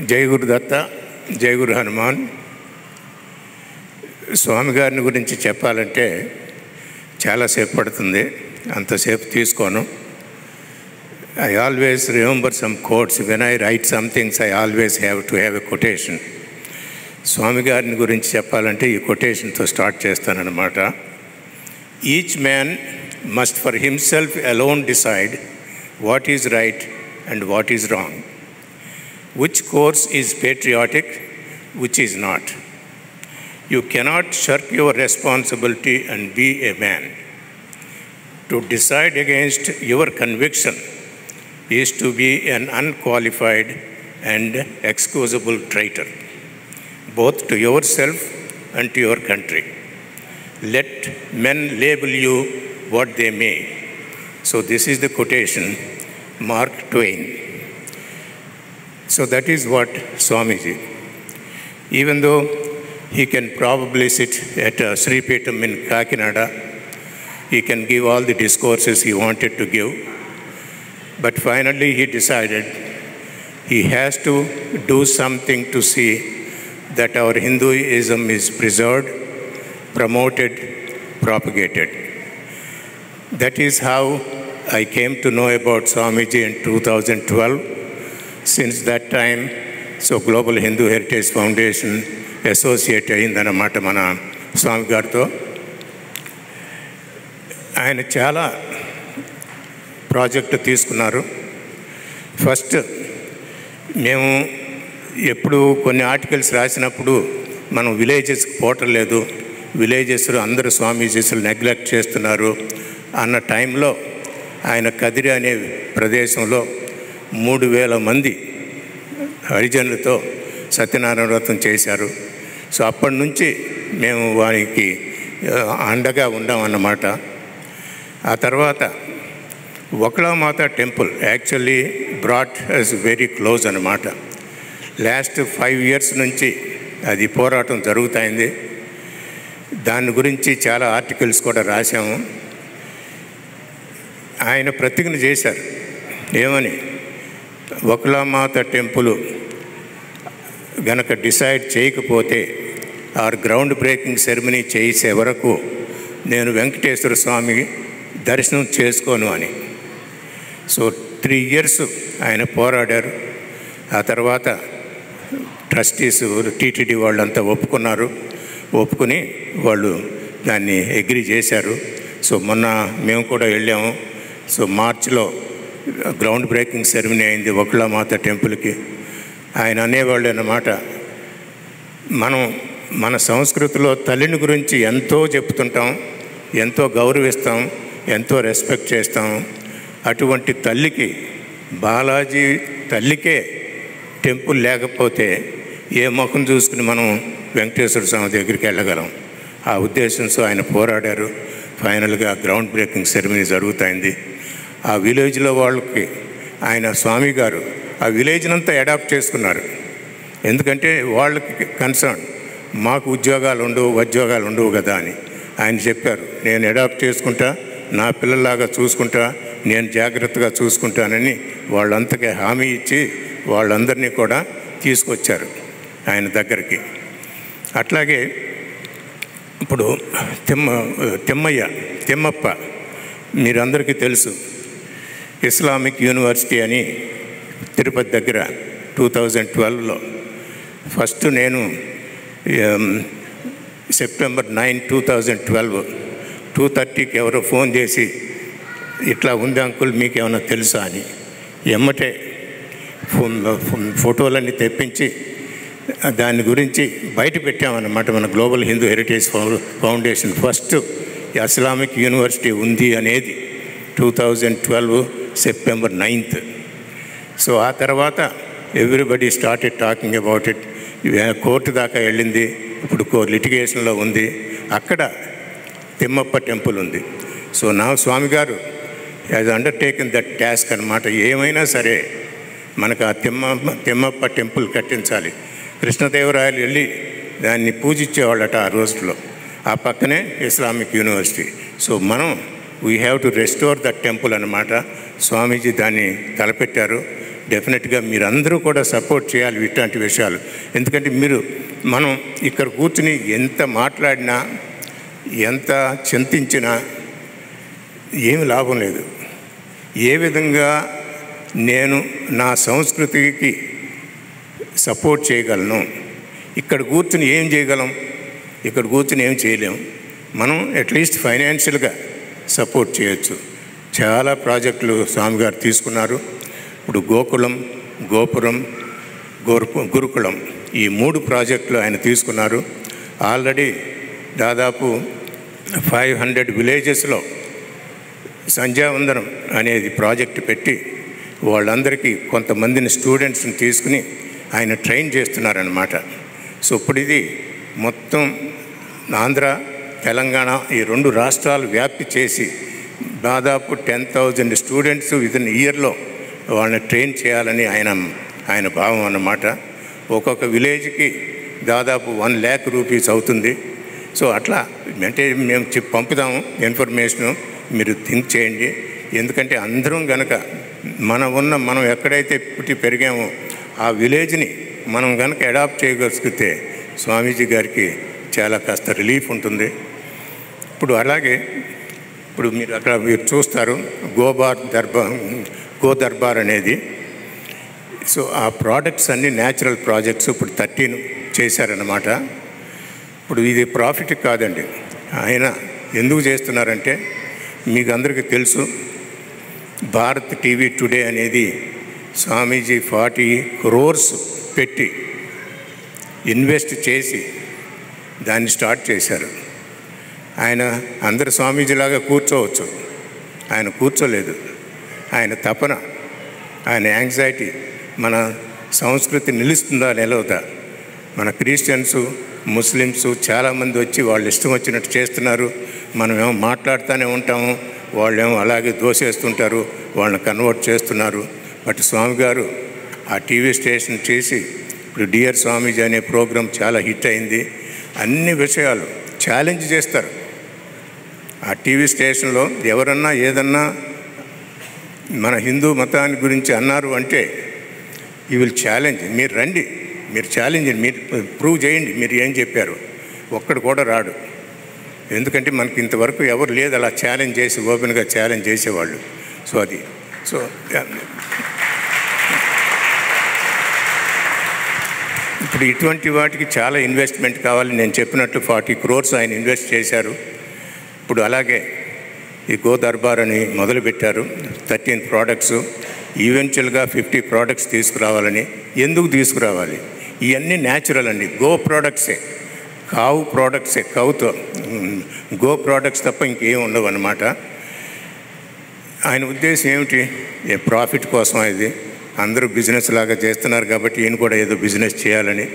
జై గురుదత్త జై గురు హనుమాన్ స్వామి గారిని గురించి చెప్పాలంటే చాలాసేపు పడుతుంది. అంతసేపు తీసుకోను. I always remember some quotes when I write somethings I always have to have a quotation Swamy గారిని గురించి చెప్పాలంటే ఈ కొటేషన్తో start చేస్తానన్నమాట. Each man must for himself alone decide what is right and what is wrong which course is patriotic, which is not. You cannot shirk your responsibility and be a man. To decide against your conviction is to be an unqualified and excusable traitor, both to yourself and to your country. Let men label you what they may. So, this is the quotation Mark Twain. So that is what Swamiji. Even though he can probably sit at uh, Sri Petam in Kakinada, he can give all the discourses he wanted to give, but finally he decided he has to do something to see that our Hinduism is preserved, promoted, propagated. That is how I came to know about Swamiji in 2012 since that time so Global Hindu Heritage Foundation associate అయిందన్నమాట మన స్వామి గారితో. ఆయన చాలా project తీసుకున్నారు. First మేము ఎప్పుడు కొన్ని articles రాసినప్పుడు మనం విలేజెస్కి పోవటం లేదు. విలేజెస్లో అందరు స్వామీజీస్లు నెగ్లెక్ట్ చేస్తున్నారు. అన్న టైంలో ఆయన కదిరి అనే ప్రదేశంలో మూడు వేల మంది హరిజనులతో సత్యనారాయణ వ్రతం చేశారు. సో అప్పటి నుంచి మేము వారికి అండగా ఉన్నామన్నమాట. ఆ తర్వాత Vakulamatha temple actually brought is very close అన్నమాట. లాస్ట్ ఫైవ్ ఇయర్స్ నుంచి అది పోరాటం జరుగుతాయింది. దాని గురించి చాలా ఆర్టికల్స్ కూడా రాశాము. ఆయన ప్రతిజ్ఞ చేశారు. ఏమని? ఒకలామాత టెంపుల్ గనక డిసైడ్ చేయకపోతే ఆర్ గ్రౌండ్ బ్రేకింగ్ సెరమనీ చేసే వరకు నేను వెంకటేశ్వర స్వామి దర్శనం చేసుకోను అని. సో త్రీ ఇయర్స్ ఆయన పోరాడారు. ఆ తర్వాత ట్రస్టీస్ టీటీడీ వాళ్ళంతా ఒప్పుకున్నారు. ఒప్పుకుని వాళ్ళు దాన్ని అగ్రి చేశారు. సో మొన్న మేము కూడా వెళ్ళాము. సో మార్చిలో గ్రౌండ్ బ్రేకింగ్ సెరమనీ అయింది మాత టెంపుల్కి. ఆయన అనేవాళ్ళు అన్నమాట మనం మన సంస్కృతిలో తల్లిని గురించి ఎంతో చెప్తుంటాం ఎంతో గౌరవిస్తాం ఎంతో రెస్పెక్ట్ చేస్తాం. అటువంటి తల్లికి బాలాజీ తల్లికే టెంపుల్ లేకపోతే ఏ ముఖం చూసుకుని మనం వెంకటేశ్వర స్వామి దగ్గరికి వెళ్ళగలం. ఆ ఉద్దేశంతో ఆయన పోరాడారు. ఫైనల్గా గ్రౌండ్ బ్రేకింగ్ సెరమనీ జరుగుతుంది. ఆ విలేజ్లో వాళ్ళకి ఆయన స్వామి గారు ఆ విలేజ్నంతా అడాప్ట్ చేసుకున్నారు. ఎందుకంటే వాళ్ళకి కన్సర్న్ మాకు ఉద్యోగాలు ఉండవు ఉద్యోగాలు ఉండవు కదా అని ఆయన చెప్పారు. నేను అడాప్ట్ చేసుకుంటా నా పిల్లల్లాగా చూసుకుంటా నేను జాగ్రత్తగా చూసుకుంటానని వాళ్ళంతకే హామీ ఇచ్చి వాళ్ళందరినీ కూడా తీసుకొచ్చారు ఆయన దగ్గరికి. అట్లాగే ఇప్పుడు తిమ్మ తిమ్మయ్య తిమ్మప్ప మీరందరికీ తెలుసు ఇస్లామిక్ యూనివర్సిటీ అని తిరుపతి దగ్గర టూ థౌజండ్ ట్వెల్వ్లో. ఫస్ట్ నేను September nine two thousand twelve. Two థర్టీకి ఎవరో ఫోన్ చేసి ఇట్లా ఉంది అంకుల్ మీకు ఏమైనా తెలుసా? అని. ఎమ్మటే ఫోటోలన్నీ తెప్పించి దాని గురించి బయట పెట్టామన్నమాట మన గ్లోబల్ హిందూ హెరిటేజ్ ఫౌ- ఫౌండేషన్. ఫస్ట్ ఇస్లామిక్ యూనివర్సిటీ ఉంది అనేది two thousand twelve September ninth so ఆ తర్వాత everybody started talking about it court దాకా వెళ్ళింది. ఇప్పుడు కో లిటిగేషన్లో ఉంది. అక్కడ తిమ్మప్ప టెంపుల్ ఉంది. సో నా స్వామి గారు యాజ్ అండర్టేకింగ్ దట్ టాస్క్ అనమాట ఏమైనా సరే మనకు ఆ తిమ్మప్ప తిమ్మప్ప టెంపుల్ కట్టించాలి. కృష్ణదేవరాయలు వెళ్ళి దాన్ని పూజించేవాళ్ళట ఆ రోజుల్లో. ఆ పక్కనే ఇస్లామిక్ యూనివర్సిటీ సో మనం we have to restore that temple అనమాట స్వామీజీ దాన్ని తలపెట్టారు. డెఫినెట్గా మీరందరూ కూడా సపోర్ట్ చేయాలి ఇట్లాంటి విషయాలు. ఎందుకంటే మీరు మనం ఇక్కడ కూర్చుని ఎంత మాట్లాడినా ఎంత చింతించినా ఏమి లాభం లేదు. ఏ విధంగా నేను నా సంస్కృతికి సపోర్ట్ చేయగలను? ఇక్కడ కూర్చుని ఏం చేయగలం? ఇక్కడ కూర్చుని ఏం చేయలేము మనం అట్లీస్ట్ ఫైనాన్షియల్గా సపోర్ట్ చేయొచ్చు. చాలా ప్రాజెక్టులు స్వామి గారు తీసుకున్నారు. ఇప్పుడు గోకులం గోపురం గురుకులం ఈ మూడు ప్రాజెక్టులు ఆయన తీసుకున్నారు. ఆల్రెడీ దాదాపు ఫైవ్ హండ్రెడ్ విలేజెస్లో సంధ్యావందనం అనేది ప్రాజెక్ట్ పెట్టి వాళ్ళందరికీ కొంతమందిని స్టూడెంట్స్ని తీసుకుని ఆయన ట్రైన్ చేస్తున్నారనమాట సో ఇప్పుడు ఇది మొత్తం ఆంధ్ర తెలంగాణ ఈ రెండు రాష్ట్రాలు వ్యాప్తి చేసి దాదాపు టెన్ థౌజండ్ స్టూడెంట్స్ విదిన్ ఇయర్లో వాళ్ళని ట్రైన్ చేయాలని ఆయన ఆయన భావం అన్నమాట. ఒక్కొక్క విలేజ్కి దాదాపు వన్ ల్యాక్ రూపీస్ అవుతుంది. సో అట్లా అంటే మేము చెప్ పంపుదాము ఇన్ఫర్మేషను మీరు థింక్ చేయండి. ఎందుకంటే అందరం గనక మనం ఉన్న మనం ఎక్కడైతే పుట్టి పెరిగామో ఆ విలేజ్ని మనం గనక అడాప్ట్ చేయగలిగితే స్వామీజీ గారికి చాలా కాస్త రిలీఫ్ ఉంటుంది. ఇప్పుడు అలాగే ఇప్పుడు మీరు అక్కడ మీరు చూస్తారు గోబార్ దర్బార్ గో దర్బార్ అనేది. సో ఆ ప్రోడక్ట్స్ అన్నీ న్యాచురల్ ప్రాజెక్ట్స్ ఇప్పుడు థర్టీన్ చేశారన్నమాట. ఇప్పుడు ఇది ప్రాఫిట్ కాదండి. ఆయన ఎందుకు చేస్తున్నారంటే మీకు అందరికీ తెలుసు భారత్ టీవీ టుడే అనేది స్వామీజీ ఫార్టీ క్రోర్స్ పెట్టి ఇన్వెస్ట్ చేసి దాన్ని స్టార్ట్ చేశారు. ఆయన అందరు స్వామీజీలాగా కూర్చోవచ్చు. ఆయన కూర్చోలేదు. ఆయన తపన ఆయన యాంగ్జైటీ మన సంస్కృతి నిలుస్తుందా నిలవదా? మన క్రిస్టియన్స్ ముస్లిమ్స్ చాలామంది వచ్చి వాళ్ళు ఇష్టం వచ్చినట్టు చేస్తున్నారు. మనమేమో మాట్లాడుతూనే ఉంటాము. వాళ్ళేమో అలాగే దోసేస్తుంటారు వాళ్ళని కన్వర్ట్ చేస్తున్నారు. బట్ స్వామి గారు ఆ టీవీ స్టేషన్ చేసి ఇప్పుడు డియర్ స్వామీజీ అనే ప్రోగ్రాం చాలా హిట్ అయింది. అన్ని విషయాలు ఛాలెంజ్ చేస్తారు. ఆ టీవీ స్టేషన్లో ఎవరన్నా ఏదన్నా మన హిందూ మతాన్ని గురించి అన్నారు అంటే ఈ విల్ ఛాలెంజ్ మీరు రండి. మీరు ఛాలెంజ్ మీరు ప్రూవ్ చేయండి. మీరు ఏం చెప్పారు? ఒక్కడు కూడా రాడు. ఎందుకంటే మనకి ఇంతవరకు ఎవరు లేదు అలా ఛాలెంజ్ చేసి ఓపెన్గా ఛాలెంజ్ చేసేవాళ్ళు. సో అది. సో ఇప్పుడు ఇటువంటి వాటికి చాలా ఇన్వెస్ట్మెంట్ కావాలి. నేను చెప్పినట్టు ఫార్టీ క్రోర్స్ ఆయన ఇన్వెస్ట్ చేశారు. ఇప్పుడు అలాగే ఈ గో దర్బార్ అని మొదలుపెట్టారు. Thirteen products. ఈవెన్చువల్గా ఫిఫ్టీ ప్రోడక్ట్స్ తీసుకురావాలని. ఎందుకు తీసుకురావాలి? ఇవన్నీ న్యాచురల్ అండి. గో ప్రోడక్ట్సే. కావు ప్రోడక్ట్సే. కౌతో గో ప్రోడక్ట్స్ తప్ప ఇంకేం ఉండవు అన్నమాట. ఆయన ఉద్దేశం ఏమిటి? ఏ ప్రాఫిట్ కోసం ఇది? అందరూ బిజినెస్ లాగా చేస్తున్నారు కాబట్టి ఈయన కూడా ఏదో బిజినెస్ చేయాలని.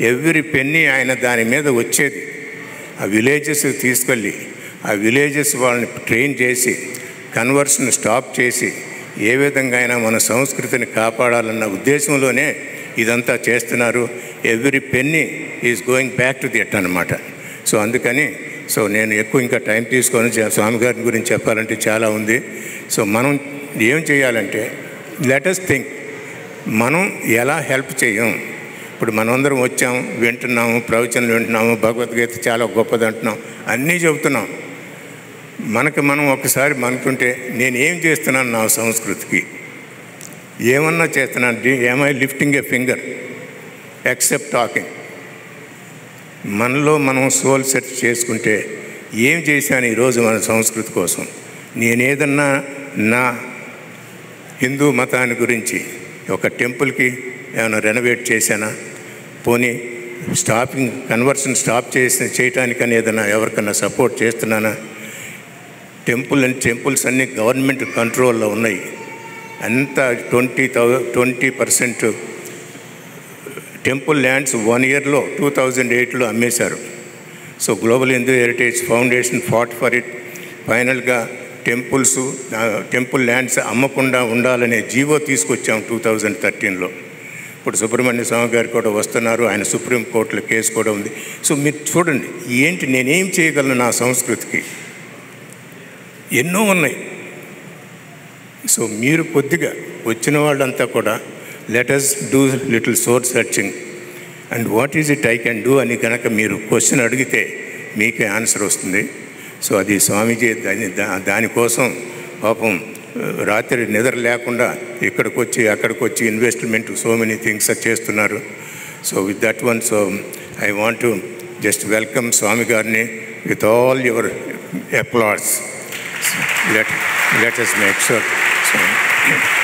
ఎవ్రీ పెన్నీ ఆయన దాని మీద వచ్చేది. ఆ విలేజెస్ తీసుకెళ్ళి ఆ విలేజెస్ వాళ్ళని ట్రైన్ చేసి కన్వర్షన్ స్టాప్ చేసి ఏ విధంగా అయినా మన సంస్కృతిని కాపాడాలన్న ఉద్దేశంలోనే ఇదంతా చేస్తున్నారు. Every penny is going back to it అనమాట సో అందుకని సో నేను ఎక్కువ ఇంకా టైం తీసుకొని స్వామి గారి గురించి చెప్పాలంటే చాలా ఉంది. సో మనం ఏం చేయాలంటే లెటస్ థింక్ మనం ఎలా హెల్ప్ చేయం? ఇప్పుడు మనందరం వచ్చాం వింటున్నాము ప్రవచనలు వింటున్నాము భగవద్గీత చాలా గొప్పది అంటున్నాం అన్నీ చెబుతున్నాం. మనకి మనం ఒకసారి మనకుంటే నేను ఏం చేస్తున్నాను నా సంస్కృతికి? ఏమన్నా చేస్తున్నాను ఏమై lifting a finger except talking మనలో మనం సోల్ సెట్ చేసుకుంటే ఏం చేశాను ఈరోజు మన సంస్కృతి కోసం? నేనేదన్నా నా హిందూ మతాన్ని గురించి ఒక టెంపుల్కి ఏమైనా రెనోవేట్ చేశానా? పోనీ స్టాపింగ్ కన్వర్షన్ స్టాప్ చేసి చేయటానికని ఏదైనా ఎవరికన్నా సపోర్ట్ చేస్తున్నానా? టెంపుల్ అండ్ టెంపుల్స్ అన్నీ గవర్నమెంట్ కంట్రోల్లో ఉన్నాయి. అంతా twenty thou twenty percent temple lands one ఇయర్లో టూ థౌజండ్ ఎయిట్లో అమ్మేశారు. So Global Hindu Heritage Foundation fought for it. ఫైనల్గా టెంపుల్స్ టెంపుల్ ల్యాండ్స్ అమ్మకుండా ఉండాలనే జీవో తీసుకొచ్చాం టూ థౌజండ్ థర్టీన్లో. ఇప్పుడు సుబ్రహ్మణ్య స్వామి గారు కూడా వస్తున్నారు ఆయన సుప్రీంకోర్టులో కేసు కూడా ఉంది. సో మీరు చూడండి ఏంటి నేనేం చేయగలను నా సంస్కృతికి? ఎన్నో ఉన్నాయి. సో మీరు కొద్దిగా వచ్చిన వాళ్ళంతా కూడా let us do little soul searching and what is it I can do అని కనుక మీరు క్వశ్చన్ అడిగితే మీకే ఆన్సర్ వస్తుంది. సో అది స్వామీజీ దాని దానికోసం పాపం రాత్రి నిద్ర లేకుండా ఇక్కడికి వచ్చి అక్కడికి వచ్చి ఇన్వెస్ట్మెంట్ సో మెనీ థింగ్స్ చేస్తున్నారు. So with that one so I want to just welcome Swamy గారిని with all your applause Let's, let, us make sure. So,